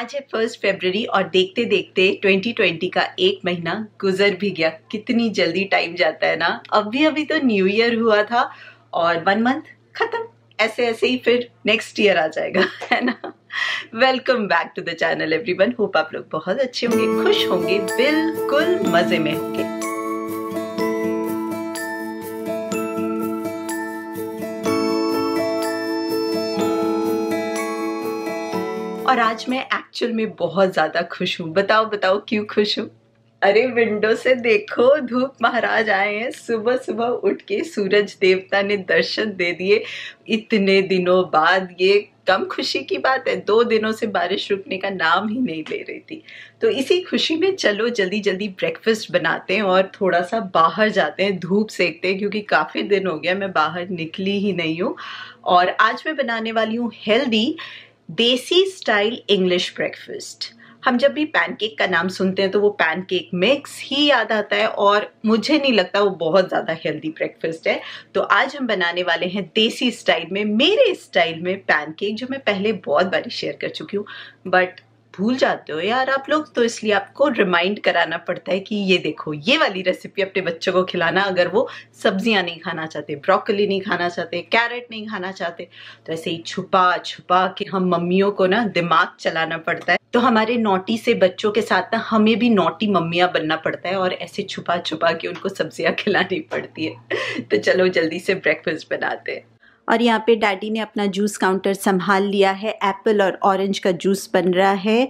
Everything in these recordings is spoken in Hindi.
आज है फ़र्स्ट फेब्रवरी और देखते देखते 2020 का एक महीना गुजर भी गया। कितनी जल्दी टाइम जाता है ना? अभी अभी तो न्यू ईयर हुआ था और वन मंथ खत्म। ऐसे ऐसे ही फिर नेक्स्ट ईयर आ जाएगा, है ना? Welcome back to the channel everyone hope आप लोग बहुत अच्छे होंगे, खुश होंगे, बिल्कुल मज़े में होंगे। और आज मैं एक्चुअल में बहुत ज़्यादा खुश हूँ। बताओ बताओ क्यों खुश हूँ? अरे विंडो से देखो, धूप महाराज आए हैं। सुबह सुबह उठ के सूरज देवता ने दर्शन दे दिए। इतने दिनों बाद ये कम खुशी की बात है। दो दिनों से बारिश रुकने का नाम ही नहीं ले रही थी। तो इसी खुशी में चलो जल्दी जल्दी ब्रेकफास्ट बनाते हैं और थोड़ा सा बाहर जाते हैं। धूप सेकते हैं क्योंकि काफ़ी दिन हो गया, मैं बाहर निकली ही नहीं हूँ। और आज मैं बनाने वाली हूँ हेल्दी देसी स्टाइल इंग्लिश ब्रेकफास्ट हम जब भी पैनकेक का नाम सुनते हैं तो वो पैनकेक मिक्स ही याद आता है और मुझे नहीं लगता वो बहुत ज़्यादा हेल्दी ब्रेकफास्ट है। तो आज हम बनाने वाले हैं देसी स्टाइल में, मेरे स्टाइल में पैनकेक जो मैं पहले बहुत बारी शेयर कर चुकी हूँ बट भूल जाते हो यार। आप लोग तो इसलिए आपको रिमाइंड कराना पड़ता है कि ये देखो, ये वाली रेसिपी अपने बच्चों को खिलाना, अगर वो सब्ज़ियाँ नहीं खाना चाहते ब्रोकली नहीं खाना चाहते कैरेट नहीं खाना चाहते तो ऐसे ही छुपा छुपा के हम मम्मियों को ना दिमाग चलाना पड़ता है। तो हमारे नोटी से बच्चों के साथ ना हमें भी नोटी मम्मियाँ बनना पड़ता है और ऐसे छुपा छुपा के उनको सब्ज़ियाँ खिलानी पड़ती है। तो चलो जल्दी से ब्रेकफास्ट बनाते हैं। और यहाँ पे डैडी ने अपना जूस काउंटर संभाल लिया है। एप्पल और ऑरेंज का जूस बन रहा है।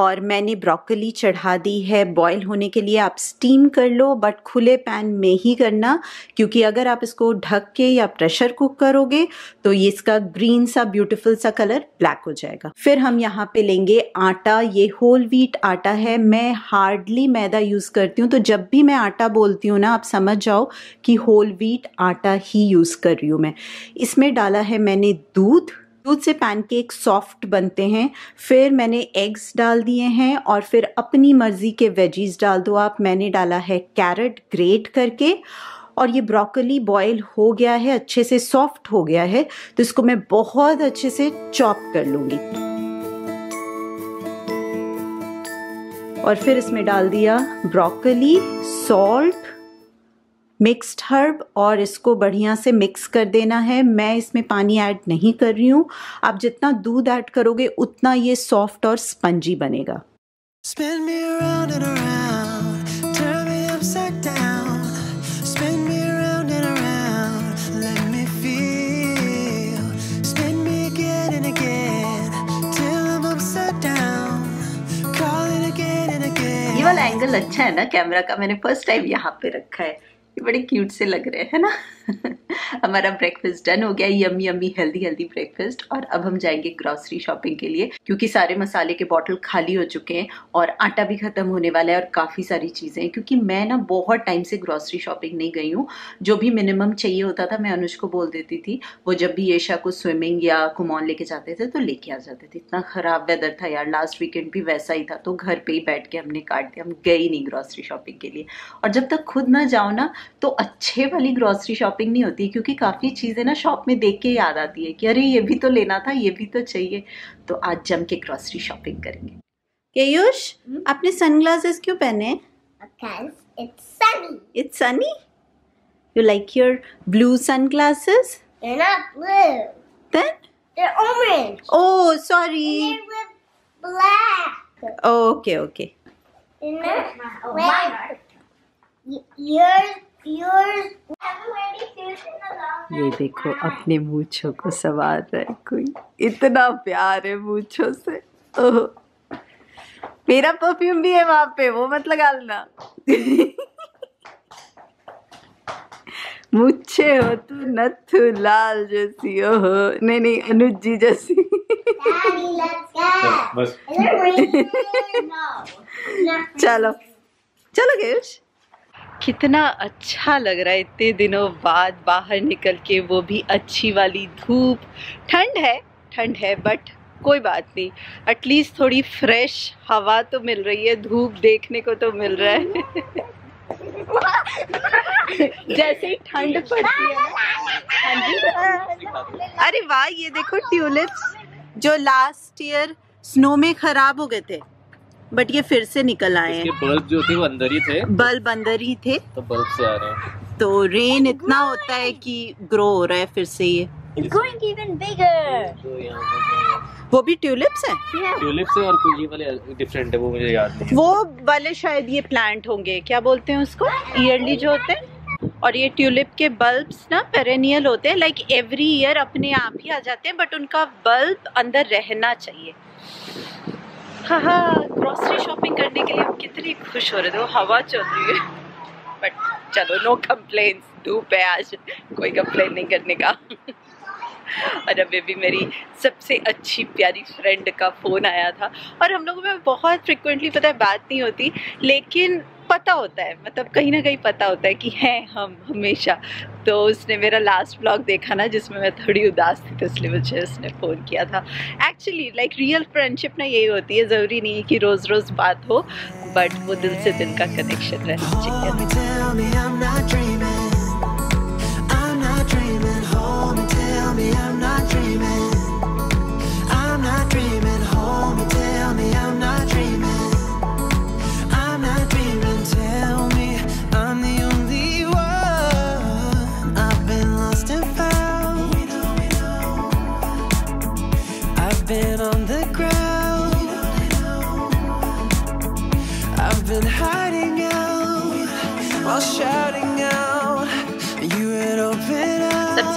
और मैंने ब्रोकली चढ़ा दी है। बॉईल होने के लिए आप स्टीम कर लो, बट खुले पैन में ही करना, क्योंकि अगर आप इसको ढक के या प्रेशर कुक करोगे तो ये इसका ग्रीन सा, ब्यूटीफुल सा कलर ब्लैक हो जाएगा। फिर हम यहाँ पे लेंगे आटा। ये होल व्हीट आटा है। मैं हार्डली मैदा यूज़ करती हूँ तो जब भी मैं आटा बोलती हूँ ना, आप समझ जाओ कि होल व्हीट आटा ही यूज़ कर रही हूँ मैं। इसमें डाला है मैंने दूध दूध से पैनकेक सॉफ्ट बनते हैं। फिर मैंने एग्स डाल दिए हैं और फिर अपनी मर्ज़ी के वेजीज डाल दो आप। मैंने डाला है कैरेट ग्रेट करके और ये ब्रोकली बॉयल हो गया है, अच्छे से सॉफ्ट हो गया है तो इसको मैं बहुत अच्छे से चॉप कर लूँगी। और फिर इसमें डाल दिया ब्रोकली, सॉल्ट मिक्स्ड हर्ब और इसको बढ़िया से मिक्स कर देना है। मैं इसमें पानी ऐड नहीं कर रही हूँ। आप जितना दूध ऐड करोगे उतना ये सॉफ्ट और स्पंजी बनेगा। ये वाला एंगल अच्छा है ना कैमरा का? मैंने फ़र्स्ट टाइम यहाँ पे रखा है। ये बड़े क्यूट से लग रहे हैं ना? हमारा ब्रेकफास्ट डन हो गया yummy yummy healthy healthy breakfast और अब हम जाएँगे ग्रॉसरी शॉपिंग के लिए, क्योंकि सारे मसाले के बॉटल खाली हो चुके हैं और आटा भी खत्म होने वाला है और काफ़ी सारी चीज़ें हैं। क्योंकि मैं ना बहुत टाइम से ग्रॉसरी शॉपिंग नहीं गई हूँ। जो भी मिनिमम चाहिए होता था, मैं अनुज को बोल देती थी। वो जब भी येशा को स्विमिंग या कुमौन लेके जाते थे तो लेके आ जाते थे। इतना ख़राब वेदर था यार। लास्ट वीकेंड भी वैसा ही था। तो घर पर ही बैठ के हमने काट दिया। हम गए नहीं ग्रॉसरी शॉपिंग के लिए। और जब तक खुद ना जाओ ना तो अच्छे वाली ग्रॉसरी शॉपिंग शॉपिंग नहीं होती क्योंकि काफ़ी चीज़ें ना शॉप में देख के याद आती है कि अरे ये भी तो लेना था ये भी तो चाहिए। तो आज जम के ग्रॉसरी शॉपिंग करेंगे। केयूष आपने सन ग्लासेस क्यों पहने? It's sunny it's sunny you like your blue sun okay okay ये देखो अपने मूछों को सवार रहा है कोई। इतना प्यार है मूछों से। ओह। मेरा परफ्यूम भी है वहाँ पे वो मत लगा लेना। मुच्छे हो तू नथु लाल जैसी ओहो। नहीं नहीं अनुज जी जैसी। चलो चलो। गेश कितना अच्छा लग रहा है इतने दिनों बाद बाहर निकल के वो भी अच्छी वाली धूप। ठंड है ठंड है बट कोई बात नहीं। एटलीस्ट थोड़ी फ्रेश हवा तो मिल रही है, धूप देखने को तो मिल रहा है। जैसे ही ठंड पड़ती है अरे वाह, ये देखो ट्यूलिप्स जो लास्ट ईयर स्नो में खराब हो गए थे। बट ये फिर से निकल आए हैं। बल्ब जो थे वो अंदर ही थे? बल्ब अंदर ही थे। तो बल्ब से आ रहे हैं। तो रेन इतना होता है कि ग्रो हो रहा है फिर से ये. तो वो भी ट्यूलिप्स हैं? ट्यूलिप से और कोई ये वाले डिफरेंट है वो मुझे याद नहीं वो वाले शायद ये प्लांट होंगे। क्या बोलते हैं उसको? ईयरली जो होते हैं। और ये ट्यूलिप के बल्ब्स ना पेरेनियल होते हैं। लाइक एवरी ईयर अपने आप ही आ जाते हैं बट उनका बल्ब अंदर रहना चाहिए। हाँ हाँ ग्रोसरी शॉपिंग करने के लिए हम कितनी खुश हो रहे थे। वो हवा चल रही है। बट चलो नो कंप्लेन धूप है आज। कोई कंप्लेन नहीं करने का। और अभी भी मेरी सबसे अच्छी प्यारी फ्रेंड का फ़ोन आया था। और हम लोगों में बहुत फ्रिक्वेंटली पता है बात नहीं होती, लेकिन पता होता है मतलब कहीं ना कहीं पता होता है कि हैं हम हमेशा। तो उसने मेरा लास्ट ब्लॉग देखा ना जिसमें मैं थोड़ी उदास थी तो इसलिए मुझे उसने फ़ोन किया था। एक्चुअली लाइक रियल फ्रेंडशिप ना यही होती है ज़रूरी नहीं है कि रोज़ रोज़ बात हो बट वो दिल से दिल का कनेक्शन रहना चाहिए।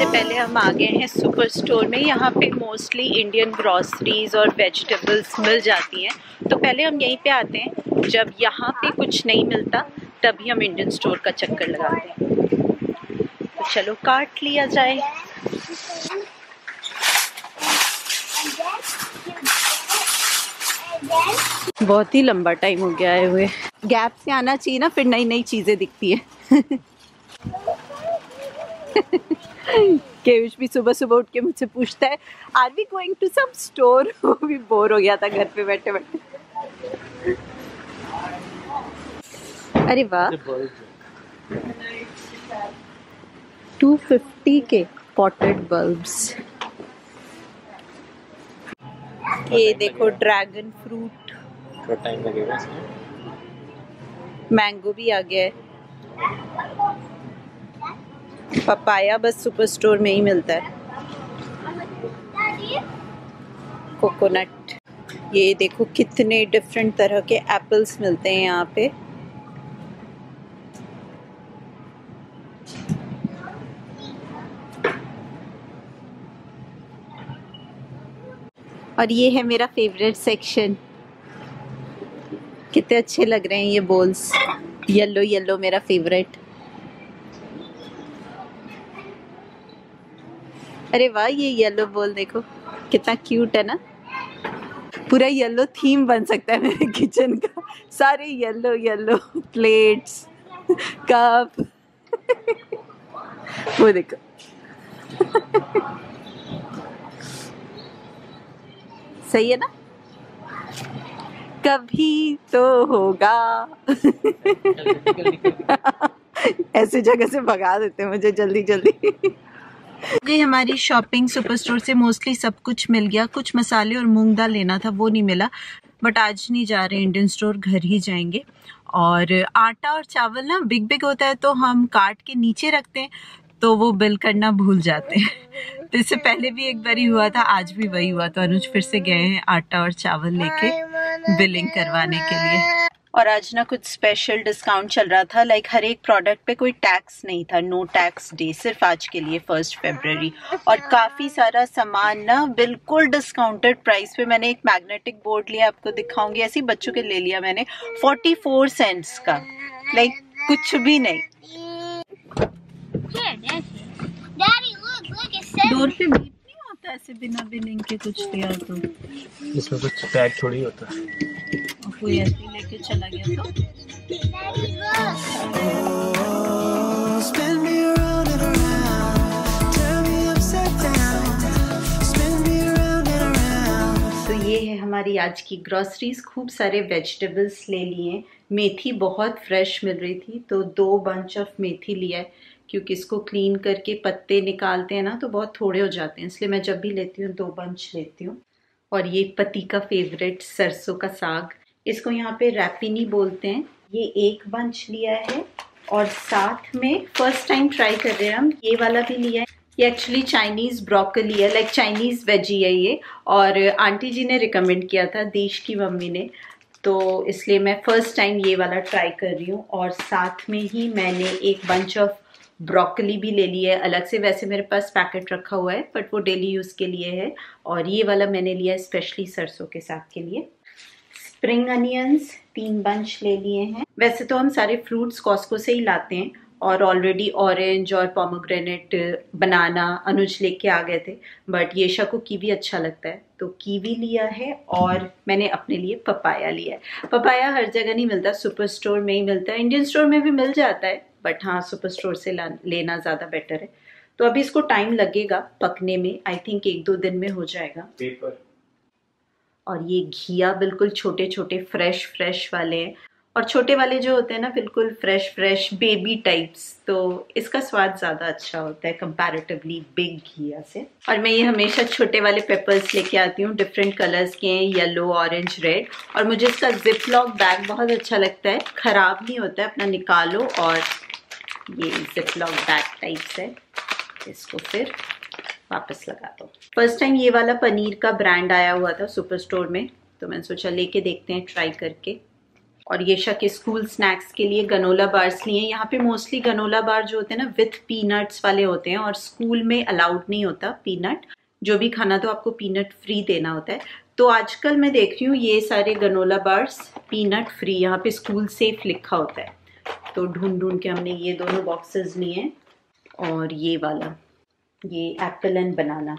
सबसे पहले हम आ गए हैं सुपर स्टोर में। यहाँ पे मोस्टली इंडियन ग्रॉसरीज और वेजिटेबल्स मिल जाती हैं। तो पहले हम यहीं पे आते हैं। जब यहाँ पे कुछ नहीं मिलता, तभी हम इंडियन स्टोर का चक्कर लगाते हैं। तो चलो काट लिया जाए। बहुत ही लंबा टाइम हो गया है हुए। गैप से आना चाहिए ना, फिर नई नई चीज़ें दिखती है। केविश भी सुबह सुबह उठ के मुझसे पूछता है are we going to some store वो भी बोर हो गया था घर पे बैठे बैठे। अरे वाह। टू फिफ्टी के पॉटेड बल्ब्स ये देखो ड्रैगन फ्रूट टाइम लगेगा मैंगो भी आ गया है। पपाया बस सुपर स्टोर में ही मिलता है। कोकोनट ये देखो कितने डिफरेंट तरह के एप्पल्स मिलते हैं यहाँ पे। और ये है मेरा फेवरेट सेक्शन कितने अच्छे लग रहे हैं ये बोल्स येलो येलो मेरा फेवरेट अरे वाह ये येलो बोल देखो। कितना क्यूट है ना? पूरा येलो थीम बन सकता है मेरे किचन का। सारे येलो येलो प्लेट्स कप वो देखो। सही है ना? कभी तो होगा। ऐसे जगह से भगा देते मुझे जल्दी जल्दी। गई हमारी शॉपिंग सुपर स्टोर से मोस्टली सब कुछ मिल गया। कुछ मसाले और मूंग दाल लेना था वो नहीं मिला। बट आज नहीं जा रहे इंडियन स्टोर घर ही जाएँगे। और आटा और चावल ना बिग बिग होता है तो हम काट के नीचे रखते हैं तो वो बिल करना भूल जाते हैं। तो इससे पहले भी एक बार ही हुआ था आज भी वही हुआ। तो अनुज फिर से गए हैं आटा और चावल लेके बिलिंग करवाने के लिए। और आज ना कुछ स्पेशल डिस्काउंट चल रहा था लाइक हर एक प्रोडक्ट पे कोई टैक्स नहीं था नो टैक्स डे सिर्फ़ आज के लिए फ़र्स्ट फेब्रवरी और काफ़ी सारा सामान ना बिल्कुल डिस्काउंटेड प्राइस पे मैंने एक मैग्नेटिक बोर्ड लिया आपको दिखाऊँगी ऐसे बच्चों के ले लिया मैंने 44 सेंट्स का। लाइक कुछ भी नहीं. डोर पे बीप होता ऐसे बिना बिलिंग के कुछ लिया तो। इसमें कुछ टैग थोड़ी होता। है कोई ऐसे लेके चला गया. तो ये है हमारी आज की ग्रोसरीज खूब सारे वेजिटेबल्स ले लिए मेथी बहुत फ्रेश मिल रही थी तो दो बंच ऑफ़ मेथी लिया है क्योंकि इसको क्लीन करके पत्ते निकालते हैं ना तो बहुत थोड़े हो जाते हैं इसलिए मैं जब भी लेती हूँ दो बंच लेती हूँ। और ये पति का फेवरेट सरसों का साग। इसको यहाँ पे रैपिनी बोलते हैं। ये एक बंच लिया है और साथ में फ़र्स्ट टाइम ट्राई कर रहे हैं हम। ये वाला भी लिया है। ये एक्चुअली चाइनीज़ ब्रोकली है लाइक चाइनीज़ वेजी है ये। और आंटी जी ने रिकमेंड किया था, देश की मम्मी ने। तो इसलिए मैं फ़र्स्ट टाइम ये वाला ट्राई कर रही हूँ। और साथ में ही मैंने एक बंच ऑफ़ ब्रोकली भी ले ली है। अलग से वैसे मेरे पास पैकेट रखा हुआ है बट वो डेली यूज़ के लिए है। और ये वाला मैंने लिया है स्पेशली सरसों के साग के लिए। स्प्रिंग अनियंस तीन बंच ले लिए हैं। वैसे तो हम सारे फ्रूट्स कॉस्को से ही लाते हैं और ऑलरेडी ऑरेंज और पोमोग्रेनेट बनाना अनुज लेके आ गए थे। बट येशा को कीवी अच्छा लगता है। तो कीवी लिया है और मैंने अपने लिए पपाया लिया है। पपाया हर जगह नहीं मिलता सुपर स्टोर में ही मिलता है। इंडियन स्टोर में भी मिल जाता है बट हाँ सुपर स्टोर से लेना ज़्यादा बेटर है। तो अभी इसको टाइम लगेगा पकने में। आई थिंक एक दो दिन में हो जाएगा। पेपर और ये घिया बिल्कुल छोटे छोटे फ्रेश फ्रेश वाले हैं। और छोटे वाले जो होते हैं ना, बिल्कुल फ्रेश फ्रेश बेबी टाइप्स तो इसका स्वाद ज़्यादा अच्छा होता है कंपैरेटिवली बिग घिया से। और मैं ये हमेशा छोटे वाले पेपर्स लेके आती हूँ डिफरेंट कलर्स के हैं येलो ऑरेंज रेड और मुझे इसका जिप लॉक बैग बहुत अच्छा लगता है। ख़राब नहीं होता है, अपना निकालो और ये जिप लॉक बैग टाइप्स है। इसको फिर वापस लगा दो फ़र्स्ट टाइम ये वाला पनीर का ब्रांड आया हुआ था सुपर स्टोर में तो मैंने सोचा लेके देखते हैं ट्राई करके। और ये शक स्कूल स्नैक्स के लिए गनोला बार्स लिए यहाँ पे मोस्टली गनोला बार जो होते हैं ना विथ पीनट्स वाले होते हैं, और स्कूल में अलाउड नहीं होता पीनट जो भी खाना तो आपको पीनट फ्री देना होता है। तो आजकल मैं देख रही हूँ, ये सारे गनोला बार्स पीनट फ्री यहाँ पे स्कूल सेफ़ लिखा होता है। तो ढूंढ ढूंढ के हमने ये दोनों बॉक्सेस लिए हैं, और ये वाला। ये एप्पल एंड बनाना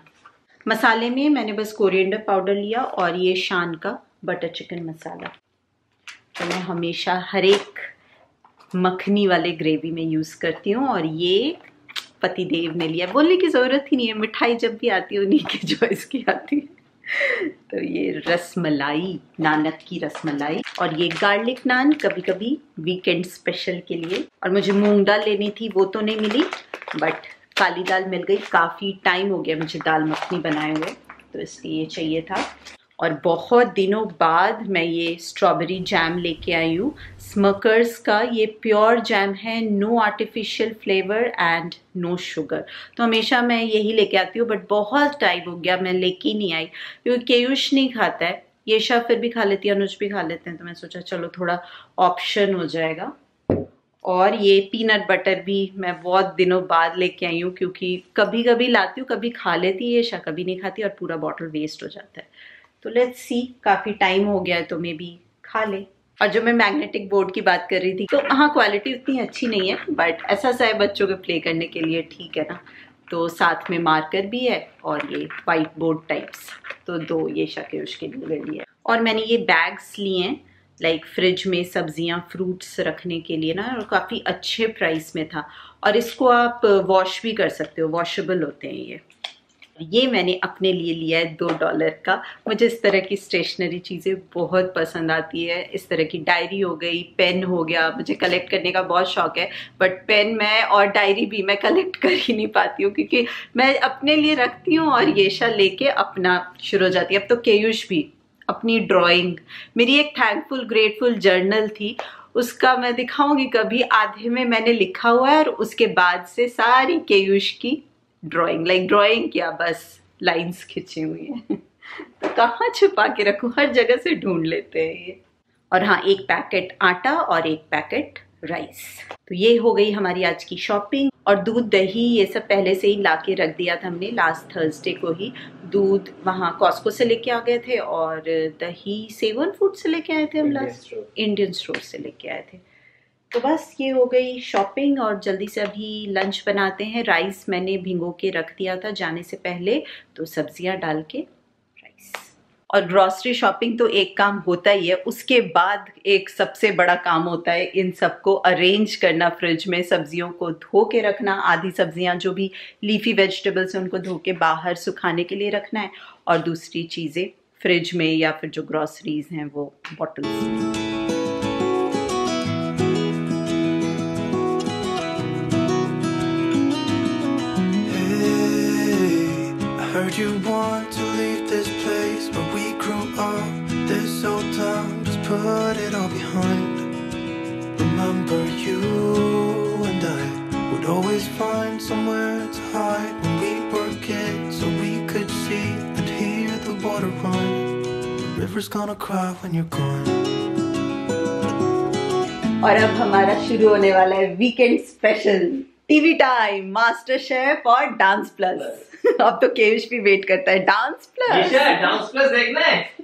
मसाले में मैंने बस कोरिएंडर पाउडर लिया और ये शान का बटर चिकन मसाला। तो मैं हमेशा हर एक मखनी वाले ग्रेवी में यूज़ करती हूँ और ये पति देव ने लिया। बोलने की ज़रूरत ही नहीं है, मिठाई जब भी आती है, उन्हीं की चॉइस की आती है। तो ये रसमलाई, नानक की रसमलाई और ये गार्लिक नान कभी कभी वीकेंड स्पेशल के लिए। और मुझे मूंग दाल लेनी थी, वो तो नहीं मिली बट काली दाल मिल गई। काफ़ी टाइम हो गया मुझे दाल मखनी बनाए हुए तो इसलिए चाहिए था। और बहुत दिनों बाद मैं ये स्ट्रॉबेरी जैम लेके आई हूँ। स्मकर्स का ये प्योर जैम है no artificial flavour and no sugar तो हमेशा मैं यही लेके आती हूँ बट बहुत टाइम हो गया, मैं लेके ही नहीं आई। क्योंकि केयुष नहीं खाता है ये शाह फिर भी खा लेती है, अनुज भी खा लेते हैं तो मैं सोचा चलो थोड़ा ऑप्शन हो जाएगा। और ये पीनट बटर भी मैं बहुत दिनों बाद लेके आई हूँ, क्योंकि कभी कभी लाती हूँ, कभी खा लेती है शाह कभी नहीं खाती और पूरा बॉटल वेस्ट हो जाता है। तो लेट्स सी काफ़ी टाइम हो गया है तो मे भी खा ले। और जो मैं मैग्नेटिक बोर्ड की बात कर रही थी तो हाँ क्वालिटी उतनी अच्छी नहीं है बट ऐसा सा है बच्चों के प्ले करने के लिए, ठीक है ना। तो साथ में मार्कर भी है और ये वाइट बोर्ड टाइप्स तो दो ये शके उसके लिए ले लिए और मैंने ये बैग्स लिए हैं लाइक फ्रिज में सब्ज़ियाँ फ्रूट्स रखने के लिए ना और काफ़ी अच्छे प्राइस में था। और इसको आप वॉश भी कर सकते हो वॉशेबल होते हैं ये। ये मैंने अपने लिए लिया है दो डॉलर का। मुझे इस तरह की स्टेशनरी चीज़ें बहुत पसंद आती है। इस तरह की डायरी हो गई पेन हो गया। मुझे कलेक्ट करने का बहुत शौक है बट पेन मैं और डायरी भी मैं कलेक्ट कर ही नहीं पाती हूँ, क्योंकि मैं अपने लिए रखती हूँ और येशा लेके अपना शुरू हो जाती है। अब तो केयुष भी अपनी ड्राइंग मेरी एक थैंकफुल ग्रेटफुल जर्नल थी। उसका मैं दिखाऊँगी कभी, आधे में मैंने लिखा हुआ है और उसके बाद से सारी केयुष की ड्राइंग लाइक ड्राइंग क्या, बस लाइंस खिंची हुई है। तो कहाँ छुपा के रखूँ? हर जगह से ढूंढ लेते हैं ये। और हाँ एक पैकेट आटा और एक पैकेट राइस तो ये हो गई हमारी आज की शॉपिंग और दूध, दही, ये सब पहले से ही ला के रख दिया था हमने लास्ट थर्सडे को ही। दूध वहाँ कॉस्को से लेके आ गए थे और दही सेवन फ़ूड से लेके आए थे हम लास्ट इंडियन स्टोर से लेके आए थे। तो बस ये हो गई शॉपिंग और जल्दी से अभी लंच बनाते हैं। राइस मैंने भिंगो के रख दिया था जाने से पहले तो सब्ज़ियाँ डाल के और ग्रॉसरी शॉपिंग तो एक काम होता ही है, उसके बाद एक सबसे बड़ा काम होता है, इन सबको अरेंज करना फ्रिज में सब्जियों को धो के रखना, आधी सब्ज़ियाँ जो भी लीफी वेजिटेबल्स हैं, उनको धो के बाहर सुखाने के लिए रखना है और दूसरी चीज़ें फ्रिज में या फिर जो ग्रॉसरीज हैं वो bottles you want to put it all behind. Remember you and I would always find somewhere to hide when we were kids so we could see and hear the water run. The river's gonna cry when you're gone. और अब हमारा शुरू होने वाला है weekend special TV time MasterChef और डांस प्लस अब तो केविश भी वेट करता है डांस प्लस डांस प्लस देखना है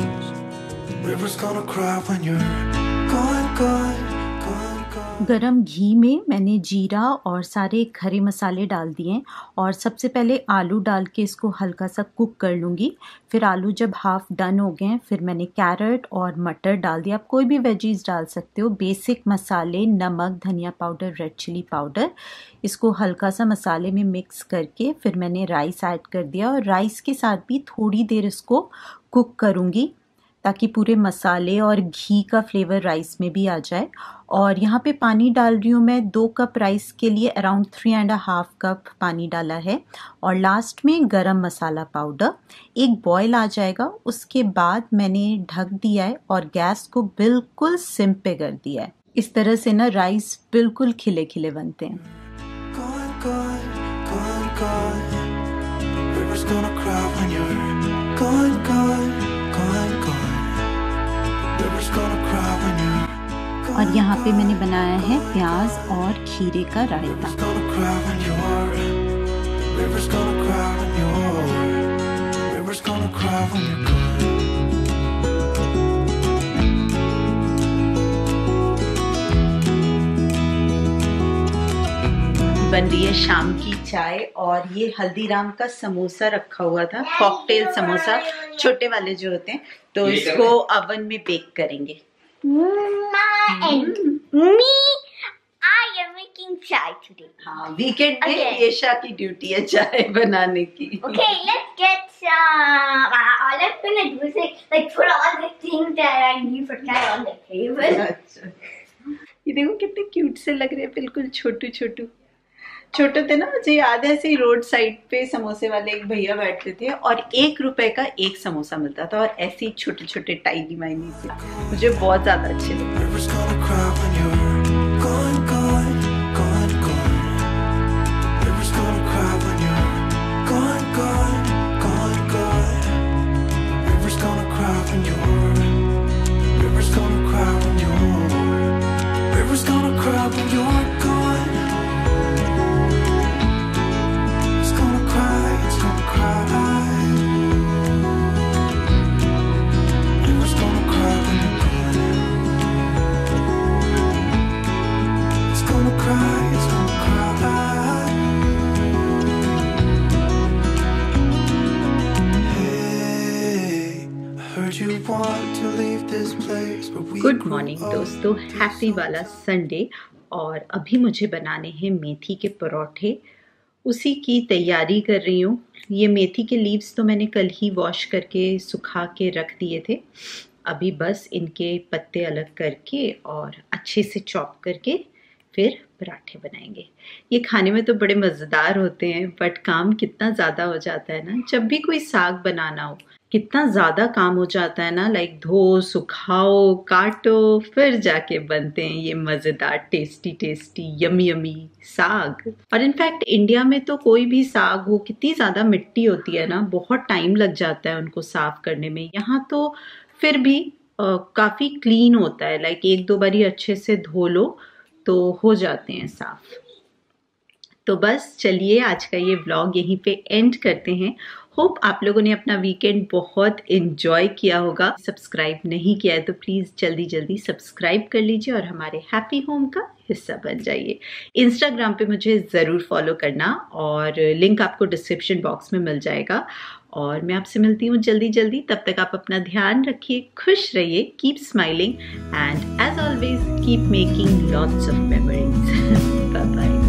River's. गरम घी में मैंने जीरा और सारे खड़े मसाले डाल दिए और सबसे पहले आलू डाल के इसको हल्का सा कुक कर लूँगी। फिर आलू जब हाफ़ डन हो गए फिर मैंने कैरेट और मटर डाल दिया आप कोई भी वेजीज डाल सकते हो। बेसिक मसाले, नमक, धनिया पाउडर रेड चिली पाउडर इसको हल्का सा मसाले में मिक्स करके फिर मैंने राइस ऐड कर दिया और राइस के साथ भी थोड़ी देर इसको कुक करूँगी। ताकि पूरे मसाले और घी का फ्लेवर राइस में भी आ जाए। और यहाँ पे पानी डाल रही हूँ मैं दो कप राइस के लिए around three and half cup पानी डाला है। और लास्ट में गरम मसाला पाउडर एक बॉयल आ जाएगा। उसके बाद मैंने ढक दिया है और गैस को बिल्कुल सिम पे कर दिया है। इस तरह से ना राइस बिल्कुल खिले खिले बनते हैं। Gone, gone, gone, और यहाँ पे मैंने बनाया है प्याज और खीरे का रायता. बन रही है शाम की चाय और ये हल्दीराम का समोसा रखा हुआ था कॉकटेल समोसा छोटे वाले जो होते हैं तो इसको ओवन में बेक करेंगे। And me, I am making chai today. हाँ वीकेंड में Okay. येशा की ड्यूटी है चाय बनाने की Okay, let's get some. Uh, all I'm gonna do is like, like put all the things that I need for chai on the table. अच्छा ये देखो कितने क्यूट से लग रहे हैं बिल्कुल छोटू छोटू छोटे थे ना, मुझे याद है ऐसे ही रोड साइड पे समोसे वाले एक भैया बैठते थे और एक रुपए का एक समोसा मिलता था और ऐसे ही छोटे छोटे टाइगी माइनी से। मुझे बहुत ज़्यादा अच्छे लगते गुड मॉर्निंग दोस्तों. हैप्पी वाला संडे और अभी मुझे बनाने हैं मेथी के परोठे। उसी की तैयारी कर रही हूँ। ये मेथी के लीव्स तो मैंने कल ही वॉश करके सुखा के रख दिए थे। अभी बस इनके पत्ते अलग करके और अच्छे से चॉप करके फिर पराठे बनाएँगे। ये खाने में तो बड़े मज़ेदार होते हैं बट काम कितना ज़्यादा हो जाता है ना। जब भी कोई साग बनाना हो। कितना ज़्यादा काम हो जाता है ना लाइक धो, सुखाओ, काटो, फिर जाके बनते हैं ये मज़ेदार टेस्टी टेस्टी यमी यमी साग। और इनफैक्ट इंडिया में तो कोई भी साग हो, कितनी ज़्यादा मिट्टी होती है ना, बहुत टाइम लग जाता है उनको साफ़ करने में। यहाँ तो फिर भी काफ़ी क्लीन होता है। लाइक एक दो बारी अच्छे से धो लो तो हो जाते हैं साफ़। तो बस चलिए आज का ये व्लॉग यहीं पे एंड करते हैं। होप आप लोगों ने अपना वीकेंड बहुत इन्जॉय किया होगा सब्सक्राइब नहीं किया है तो प्लीज़ जल्दी जल्दी सब्सक्राइब कर लीजिए और हमारे हैप्पी होम का हिस्सा बन जाइए इंस्टाग्राम पे मुझे ज़रूर फॉलो करना और लिंक आपको डिस्क्रिप्शन बॉक्स में मिल जाएगा और मैं आपसे मिलती हूँ जल्दी जल्दी तब तक आप अपना ध्यान रखिए, खुश रहिए keep smiling and as always keep making making of memories. bye bye.